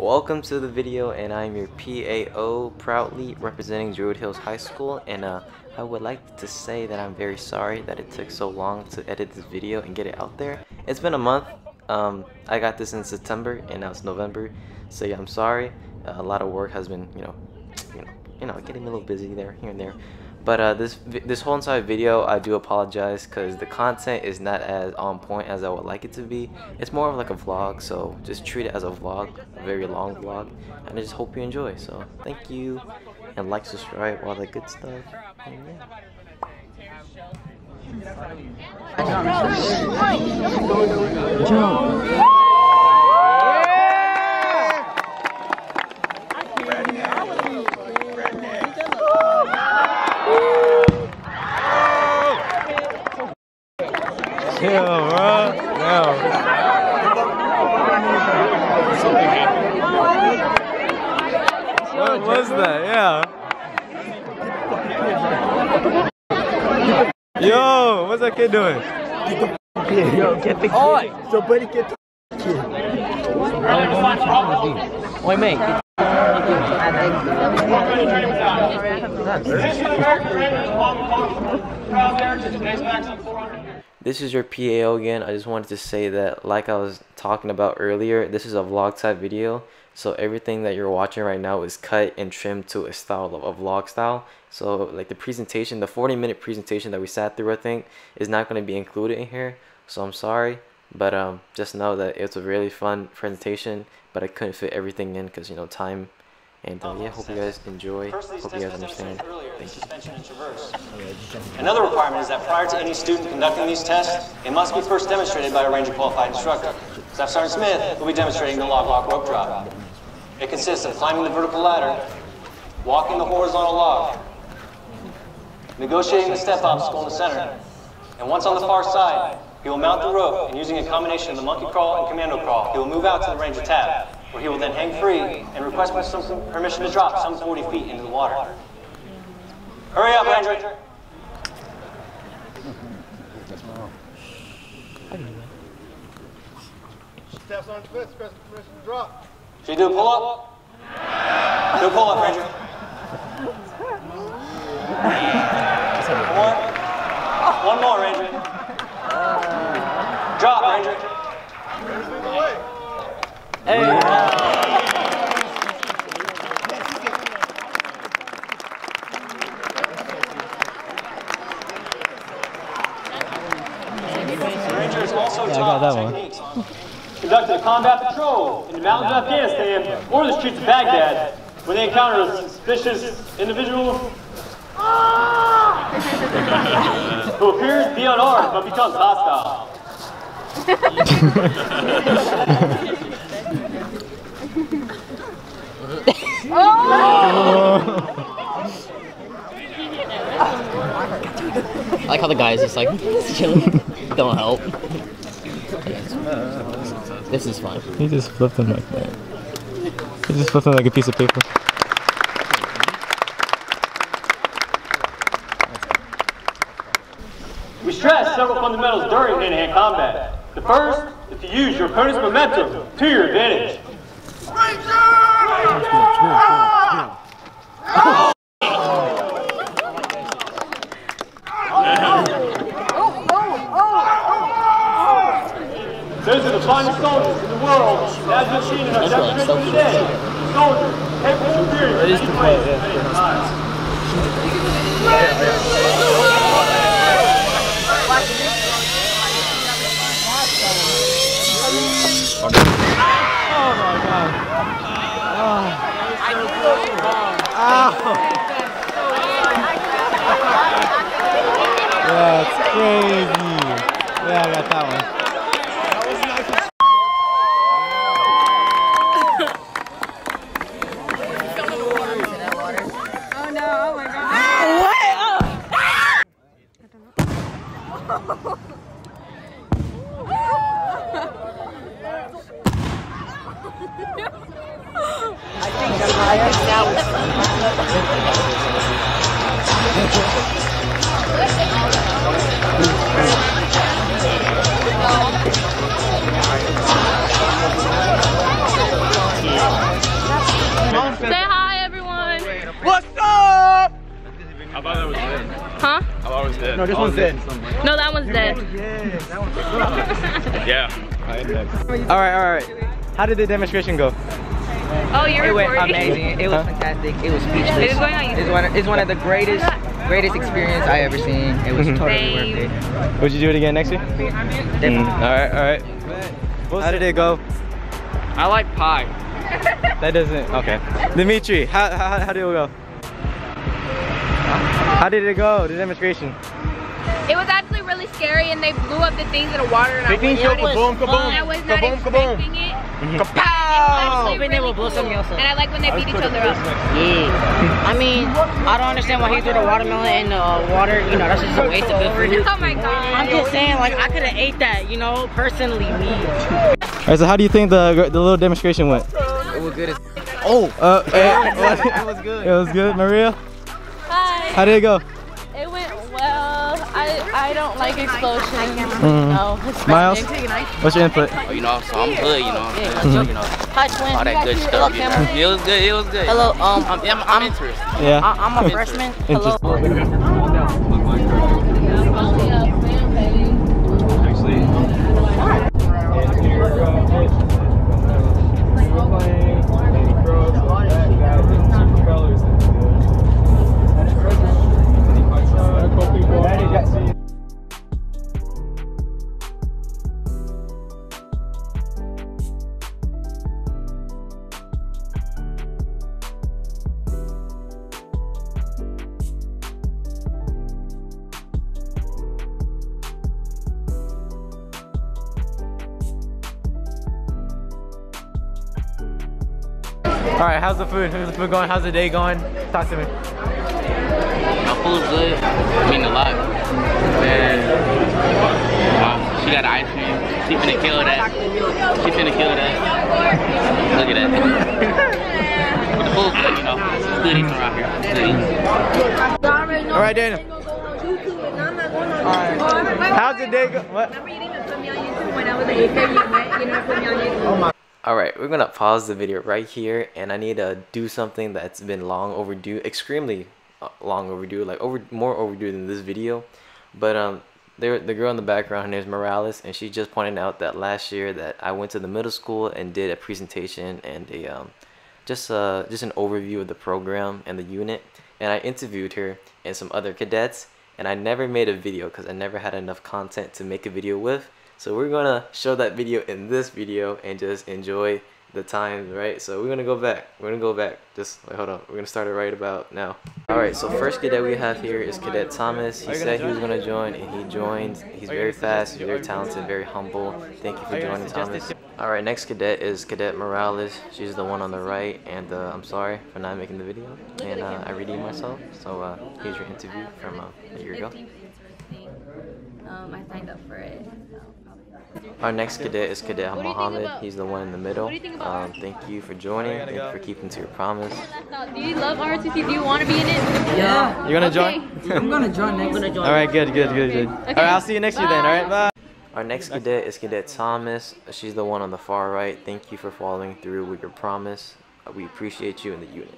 Welcome to the video and I'm your PAO proudly representing Druid Hills High School and uh, I would like to say that I'm very sorry that it took so long to edit this video and get it out there. It's been a month. Um, I got this in September and now it's November. So yeah, I'm sorry. Uh, a lot of work has been, you know, you know, you know, getting a little busy there, here and there. But uh, this this whole entire video, I do apologize because the content is not as on point as I would like it to be. It's more of like a vlog, so just treat it as a vlog, a very long vlog, and I just hope you enjoy. So thank you, and like, subscribe, all that good stuff. And yeah. Jump. Chill, bro. No. What was that? Yeah. Yo, what's that kid doing? Yo, get the kid. Oi. Somebody get the kid. Oi, mate. This is your PAO again. I just wanted to say that like I was talking about earlier, this is a vlog type video. So everything that you're watching right now is cut and trimmed to a style of a vlog style. So like the presentation, the 40 minute presentation that we sat through, I think, is not going to be included in here. So I'm sorry. But um, just know that it's a really fun presentation, but I couldn't fit everything in because, you know, time and uh, yeah, hope you guys enjoy. Hope you guys understand. Thank you. Another requirement is that prior to any student conducting these tests, it must be first demonstrated by a ranger qualified instructor. Staff Sergeant Smith will be demonstrating the log walk rope drop. It consists of climbing the vertical ladder, walking the horizontal log, negotiating the step obstacle in the center, and once on the far side, he will mount the rope and using a combination of the monkey crawl and commando crawl, he will move out to the ranger tab where he will then hang free and request some permission to drop some 40 feet into the water. Hurry up, Ranger. Steps on Smith, request permission to drop. Should you do a pull-up? Do a pull-up, Ranger. One. One more, Ranger. Drop, Ranger. Hey. that one. Conducted a combat patrol in the mountains of Afghanistan or the streets of Baghdad when they encounter a suspicious individual who appears to be unarmed but becomes hostile. I like how the guy is just like chilling. Don't help. This is fun. He just flipped him like that. He just flipped him like a piece of paper. We stress several fundamentals during hand-to-hand combat. The first is to use your opponent's momentum to your advantage. Those are the finest soldiers in the world, and as you've seen in our demonstration today, soldiers capable of appearing at any place at any time. Oh my god. Oh. That's crazy. Yeah, I got that one. How did the demonstration go? Oh, you're It went recording. amazing. It was fantastic. It was speechless. It is going on YouTube. It's one, it's one of the greatest, greatest experience I ever seen. It was totally Same. worth it. Would you do it again next year? Definitely. Mm. All right, all right. How did it go? I like pie. That doesn't. Okay. Dimitri, how how, how did it go? How did it go? The demonstration. It was actually really scary and they blew up the things in the water and I was, Kaboom, kaboom. I was not Kaboom, kaboom. expecting it. Kapow! Honestly, Hoping they really will blow cool. something else up. And I like when they beat each other up. Yeah. I mean, I don't understand why he threw the watermelon in the uh, water. You know, that's just a waste of good food. Oh my god. I'm just saying, like, I could have ate that, you know, personally, me. All right. So how do you think the the little demonstration went? It was good as Oh. Uh, It was good. It was good, Maria. Hi. How did it go? It went well. I I don't like explosions. Mhm. No. Miles, what's your input? Oh, you know, so I'm good, you know, Mhm. you know, Hi, twin. all that good stuff, you know. It was good, it was good. Hello, um, I'm, I'm, I'm interested. Yeah. I, I'm a freshman. Hello. All right. How's the food? How's the food going? How's the day going? Talk to me. The food's good. I mean a lot. Man, um, she got ice cream. She finna kill that. She finna kill that. Look at that. but the food's good, you know. It's good eating around here. It's good eating. All right, Daniel. All right. How's the day go? What? Alright, we're gonna pause the video right here and I need to do something that's been long overdue, extremely uh, long overdue, like over more overdue than this video. But um there the girl in the background her name's Morales and she just pointed out that last year that I went to the middle school and did a presentation and a um just uh just an overview of the program and the unit and I interviewed her and some other cadets and I never made a video because I never had enough content to make a video with. So we're gonna show that video in this video and just enjoy the time, right? So we're gonna go back. We're gonna go back. Just wait, hold on. We're gonna start it right about now. All right. So first cadet we have here is Cadet Thomas. He said he was gonna join, and he joined. He's very fast, very talented, very humble. Thank you for joining, Thomas. All right. Next cadet is Cadet Morales. She's the one on the right, and uh, I'm sorry for not making the video, and uh, I redeemed myself. So uh, here's your interview from uh, a year ago. Um, I signed up for it. Our next cadet is Cadet What do you think Mohammed. He's the one in the middle. What do you think about Um, thank you for joining. Thank you for keeping to your promise. Do you love ROTC? Do you want to be in it? Yeah. You gonna Okay. join? I'm gonna join next. I'm gonna join. All right. Good. Good. Good. Good. All right. I'll see you next year then. All right. Bye. Our next cadet is Cadet Thomas. She's the one on the far right. Thank you for following through with your promise. Uh, We appreciate you in the unit.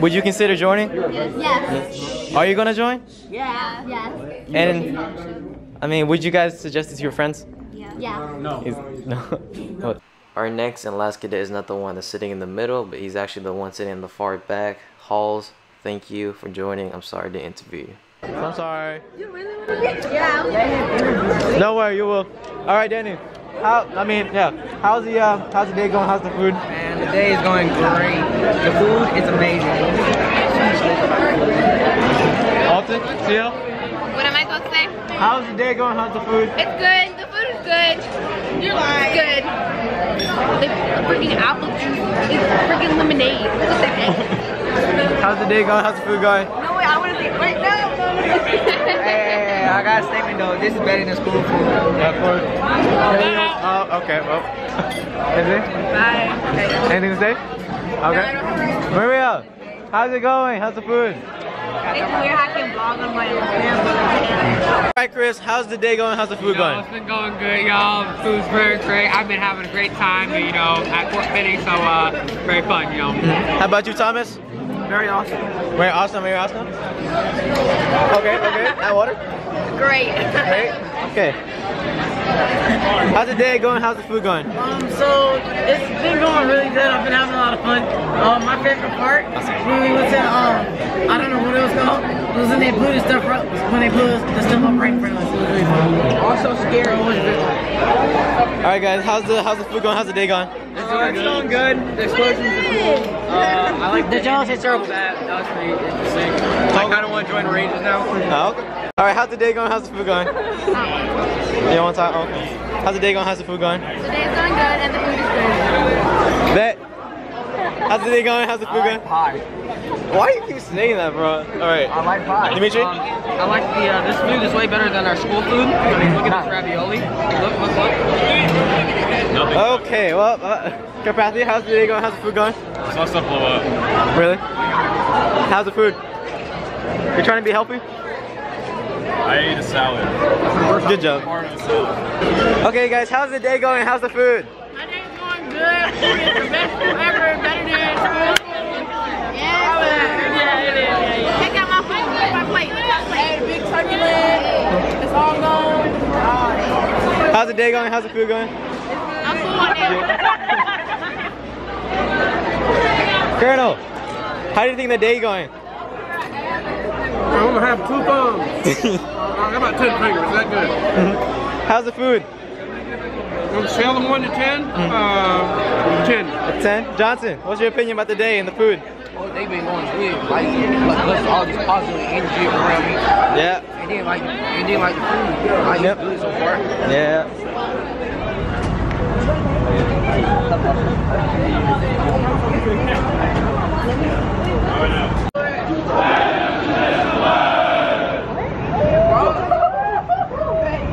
Would you consider joining? Yes. Are you gonna join? Yeah. Yes. And I mean, would you guys suggest it to your friends? Yeah. Is- no. What? Our next and last cadet is not the one that's sitting in the middle, but he's actually the one sitting in the far back. Halls, thank you for joining. I'm sorry to interview you. I'm sorry. You really want to get Yeah. Don't worry, you will. All right, Danny. How? I mean, yeah. How's the uh, how's the day going? How's the food? Man, the day is going great. The food is amazing. Alton, Seal. What am I say? How's the day going? How's the food? It's good. The food is good. You're lying. Good. The freaking apple juice is freaking lemonade. What the heck? How's the day going? How's the food going? No way. I want to say wait no. Hey, I got a statement though. This is better than school food. Yeah, food. Oh, okay. Well. Anything? Bye. Anything to say? Okay. Maria, how's it going? How's the food? We're hacking vlog on my All right, Chris. How's the day going? How's the food Yo, going? it's been going good, y'all. Food's very great. I've been having a great time, you know, at Fort Benning, so uh, very fun, you know. How about you, Thomas? very awesome. Very awesome, very awesome. Okay, okay. That water? Great. Great. Okay. How's the day going? How's the food going? Um, so it's been going really good. I've been having a lot of fun. Um, my favorite part when we was in um, I don't know what it was called. It was when they blew the stuff up when they blew the stuff up right in front of us. It was really fun. Also scary. It was really All right, guys. How's the how's the food going? How's the day going? It's going good. The explosions are cool. Uh, I like The jaws is terrible. That, that was pretty interesting. I kind of want to join the Rangers now. Oh, okay. All right. How's the day going? How's the food going? You want to talk? Oh. How's the day going? How's the food going? The day is going good and the food is good. Bet. How's the day going? How's the food going? Pie. Why do you keep saying that, bro? All right. I like pie. Dimitri? Um, I like the, uh, this food is way better than our school food. I mean, look at this ravioli. Look, look, look. Okay. Well, uh, Carpathy, how's the day going? How's the food going? I saw stuff blow up. Really? How's the food? You're trying to be healthy? I ate a salad. Good job. Part of the salad. Okay, guys, how's the day going? How's the food? My day's going good. It's the best food ever. Better than school. Yeah, yeah, it is. Check out my food. Look at my plate. Look at my plate. big turkey leg. It's all gone. How's the day going? How's the food going? I'm full. Colonel, how do you think the day going? I'm gonna have two thumbs. I got about 10 fingers. Is that good? How's the food? On a scale of 1 to 10, uh, 10. A 10? Johnson, what's your opinion about the day and the food? Oh, they been going good. Like, like all this positive energy around me. Yeah. And then like, and then like the food, like Yep. it's good so far. Yeah.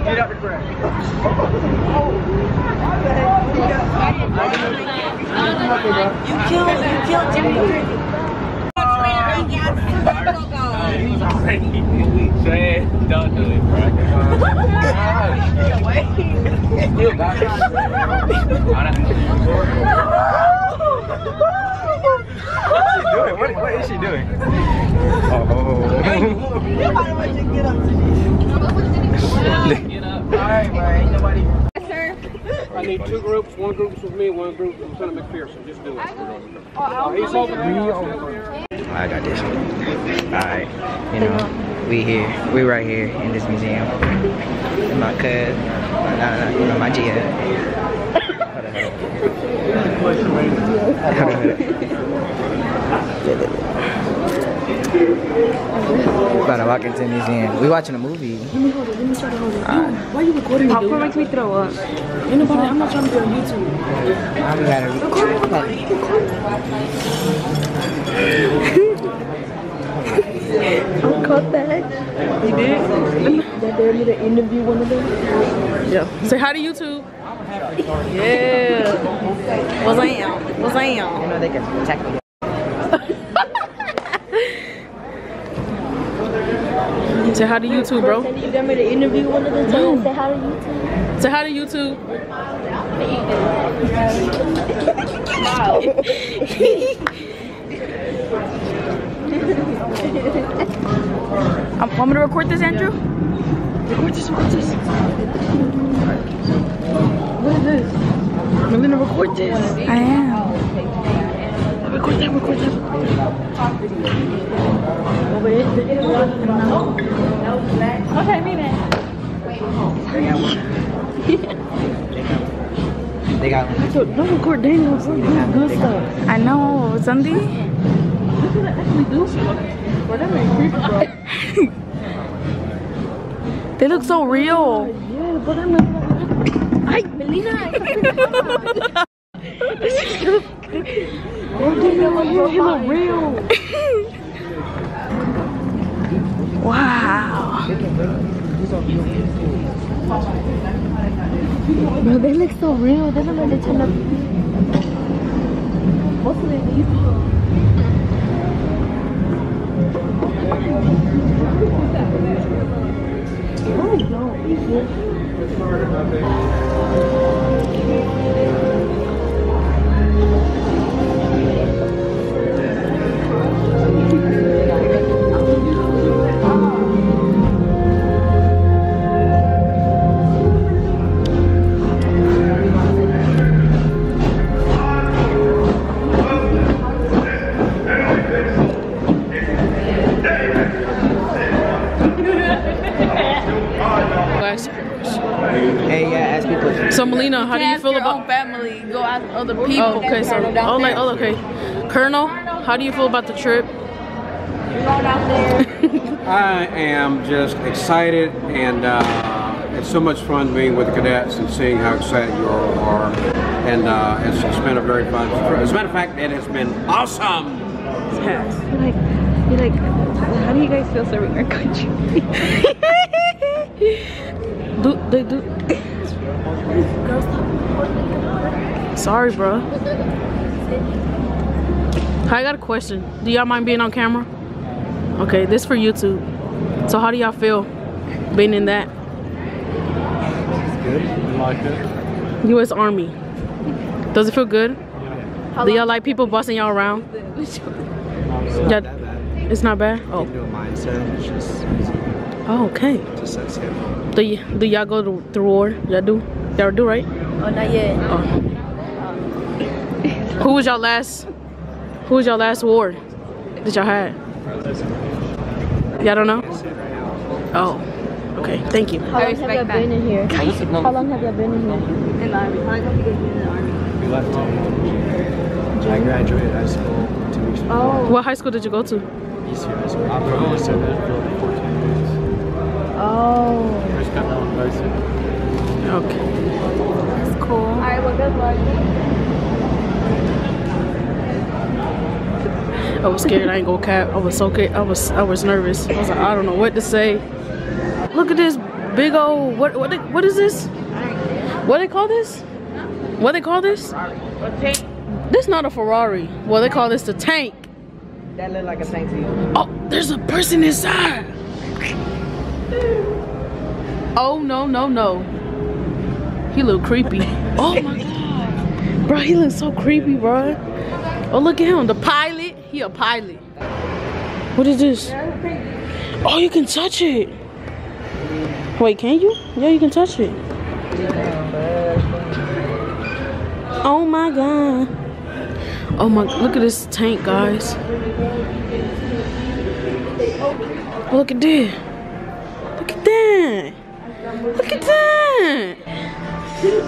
Get up the crack. You killed, you killed Jimmy. Don't do it, What's she doing? What, what is she doing? I need two groups. One group's with me, one group's with Lieutenant McPherson. Just do it. Uh, he's over there. I got this. Alright, you know, we here, we right here in this museum. And my cuz, nah, nah, you know, my G. Hold on, hold on. Hold on, hold on. About to walk into the museum. We watching a movie. Why are you recording? Popcorn makes me throw up. Ain't nobody, I'm not trying to be on YouTube. I'm gotta I caught that. You did? That they need to interview one of them. Yeah. Say hi to YouTube. Yeah. What's up? What's up? You know they can attack me. Say hi to YouTube, bro. You me to interview one of them. So say hi to YouTube. Say hi to YouTube. I'm, me to record this, Andrew? Record this, record this. What is this? I'm gonna record this. I am. Record that, record that, record that. Okay, me then. They got one. So, don't record Daniel, record good, good stuff. I know, Sunday. That actually do. Well, that makes creepy, bro. They look so real. Yeah, but I'm like, ay, Melina. Oh, Oh, he look real. wow. Bro, they look so real. They look like they turn up. Most of them own oh, Colonel, how do you feel about the trip? I am just excited and uh, it's so much fun being with the cadets and seeing how excited you all are. And uh, it's, it's been a very fun trip. As a matter of fact, it has been awesome. You're like, you're like, how do you guys feel serving our country? do they do? Sorry, bro. I got a question. Do y'all mind being on camera? Okay, this for YouTube. So how do y'all feel being in that? Good. You like it? U.S. Army. Does it feel good? Do y'all like people bossing y'all around? Yeah, it's not bad. Oh. mindset. It's just Oh, okay. just that simple. Do y do y'all go to the war? Y'all do? Y'all do right? Oh, not yet. Oh. Um, Who was y'all last? Who was y'all last war that y'all had? Y'all don't know? Oh. Okay. Thank you. How long have y'all been in here? How long have y'all been in here? In the army. How long have you been in the army? We left in I graduated high school two weeks before. Oh. What high school did you go to? Eastview High School. I'm from East of it, for 14 years. Oh. First got my own bicycle. Okay. That's cool. All right, well, good luck. I was scared. I ain't go cap. I was so I was I was nervous. I was like, I don't know what to say. Look at this big old what what what is this? What they call this? What they call this? This not a Ferrari. Well, they call this the tank. That look like a tank to you. Oh, there's a person inside. Oh no no no. He look creepy. Oh my god, bro, he looks so creepy, bro. Oh look at him, the pilot. He a pilot. What is this? Oh, you can touch it. Wait, can you? Yeah, you can touch it. Oh my god. Oh my, look at this tank, guys. Look at this. Look at that. Look at that.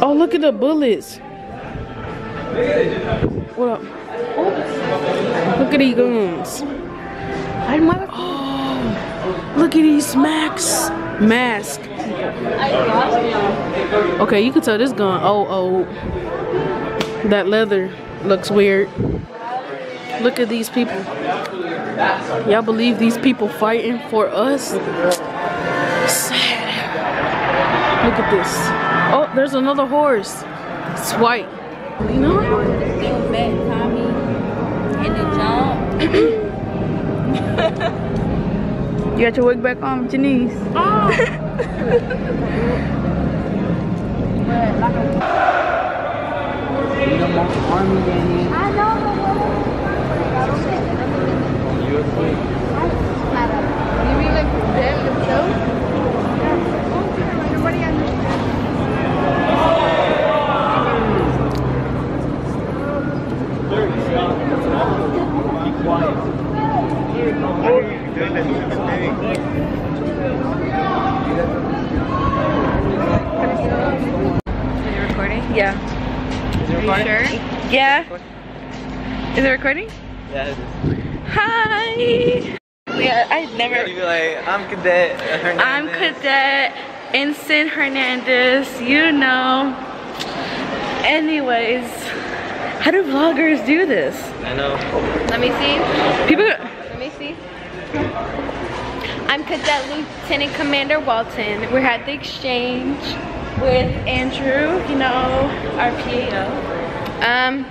Oh, look at the bullets. What up? Look at these guns. Oh, look at these smacks. Mask. Okay, you can tell this gun oh oh. That leather looks weird. Look at these people. Y'all believe these people fighting for us? Sad. Look at this. Oh, there's another horse. It's white. You know? You got your wig back on with your knees. You mean like them themselves? recording? Yeah. Is it recording? Yeah. Are you sure? Yeah. Is it recording? Yeah. Hi. Yeah, I never. be like, I'm Cadet Hernandez. I'm Cadet Ensign Hernandez. You know. Anyways, how do vloggers do this? I know. Let me see. People. Let me see. I'm Cadet Lieutenant Commander Walton. We're at the exchange with Andrew, you know, our PAO. Um,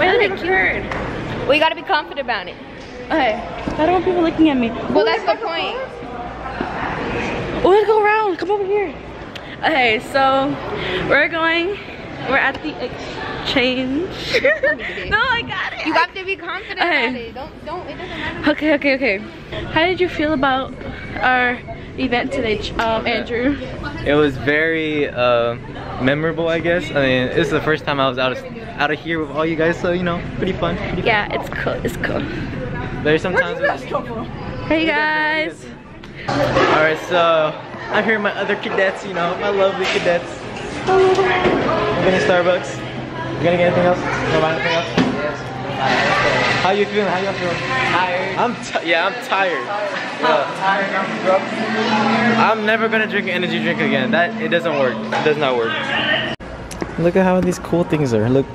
really cute. We gotta be confident about it. Okay, I don't want people looking at me. Well, that's the point. Oh, let's go around. Come over here. Okay, so we're going. We're at the exchange. no, I got it. You have to be confident Okay. about it. Don't, don't, it doesn't matter. Okay, okay, okay. How did you feel about our event today, um, Andrew? It was very uh, memorable, I guess. I mean, this is the first time I was out of out of here with all you guys, so you know, pretty fun. Pretty Yeah, it's cool. It's cool. fun. There's sometimes. Hey guys. All right, so I'm here with my other cadets. You know, my lovely cadets. I'm getting Starbucks. You gonna get anything else? No buy anything else? Yes. How you feeling? How you feeling? Tired. I'm yeah, I'm tired. Yeah. I'm never gonna drink an energy drink again. That it doesn't work. It does not work. Look at how these cool things are. Look,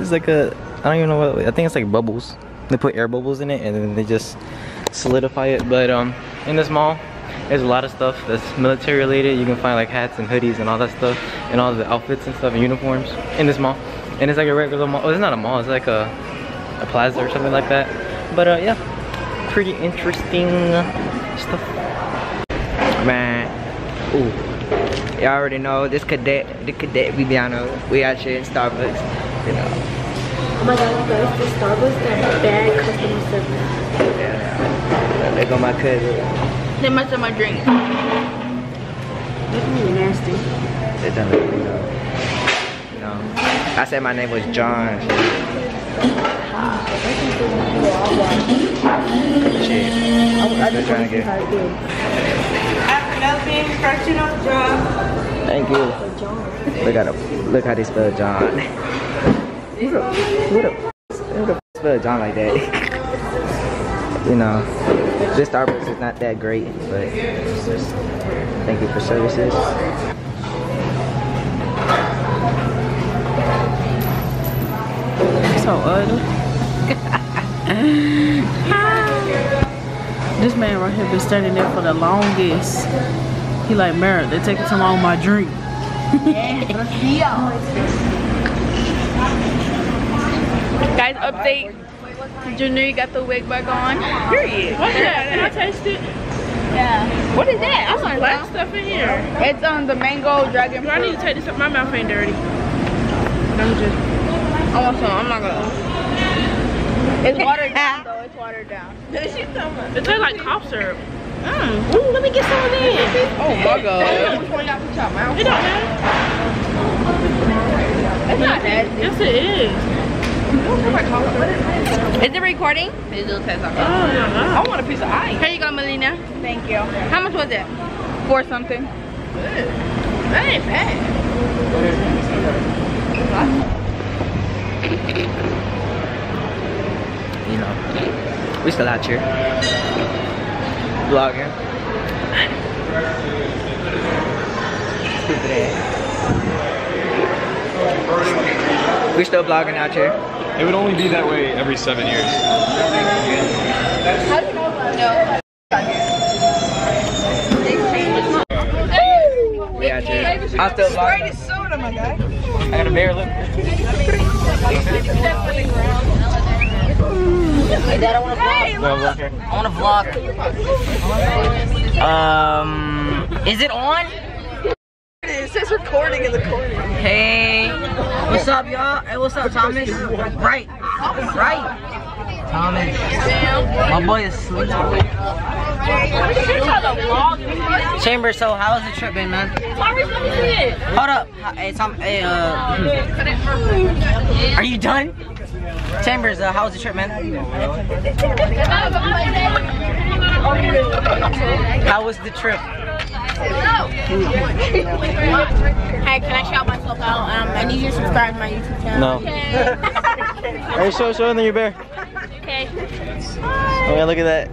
it's like a I don't even know what I think it's like bubbles. They put air bubbles in it and then they just solidify it. But um, in this mall, there's a lot of stuff that's military related. You can find like hats and hoodies and all that stuff and all the outfits and stuff and uniforms in this mall. And it's like a regular mall. Oh, it's not a mall. It's like a, a plaza or something like that. But uh, yeah, pretty interesting stuff. Man, ooh. Y'all already know this cadet, the cadet Viviano. We out here in Starbucks, you know. Oh my god, guys, this Starbucks got bad customer service. Yeah. There go my cousin. They messed up my drink. That's really nasty. They done it, you know. You know. I said my name was John. Shit. They're trying to get. Thank you. Look at him. Look how they spell John. Who the, who the, who the spell John like that? you know, this Starbucks is not that great, but thank you for services. So uh, ugly. this man right here been standing there for the longest. He like, Mary, they taking too long my drink. Guys, update. You got the wig back on. Period. What's that? Can I taste it? Yeah. What is that? I'm Some black stuff in here. It's on the mango dragon Do I need to take this up? My mouth ain't dirty. Let me just. I want some. I'm not gonna. It's watered down though. It's watered down. It tastes like cough syrup. Mm. Ooh, let me get some of this. Oh my god. Which one y'all put your mouth? It don't matter. It's not nasty. Yes, it is. Is it recording? It will test Oh my. I want a piece of ice. Here you go, Melina. Thank you. How much was it? Four something. That ain't bad. You know, we still out here. Vlogging. Stupid ass. We still vlogging out here. It would only be that way every seven years. How do you know? No. We out here. I'm still vlogging. soda, my guy. I got a bear lip. Hey, Dad, I want to vlog. No, vlog. I want to vlog. Um, is it on? It says recording in the corner. Hey, what's up, y'all? Hey, what's up, Thomas? Right, right. Thomas, my boy is sleeping. Chamber, so how was the trip been, man? Hold up. Hey, Tom, hey, uh, are you done? Chambers, uh, how was the trip, man? How was the trip? Hey, can I shout myself out? Um, I need you to subscribe to my YouTube channel. No. Hey, show, show them your bear. Okay. Oh yeah, look at that.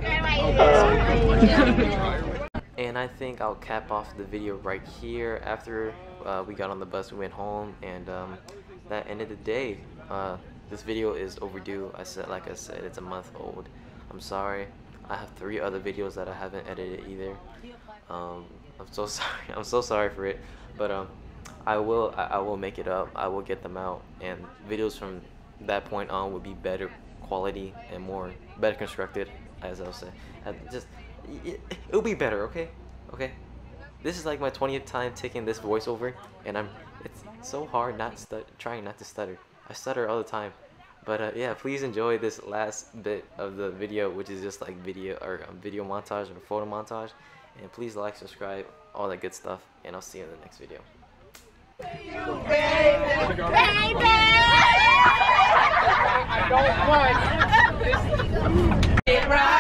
And I think I'll cap off the video right here. After uh, we got on the bus, we went home, and um, that ended the day. Uh, this video is overdue. I said, like I said, it's a month old. I'm sorry. I have three other videos that I haven't edited either. Um, I'm so sorry. I'm so sorry for it. But um, I will. I, I will make it up. I will get them out, and videos from that point on will be better quality and more better constructed, as I'll say. Just it, it'll be better, okay? Okay. This is like my 20th time taking this voiceover, and I'm it's so hard not stu- trying not to stutter. I stutter all the time. But uh, yeah, please enjoy this last bit of the video, which is just like video or um, video montage or photo montage. And please like, subscribe, all that good stuff, and I'll see you in the next video. Right.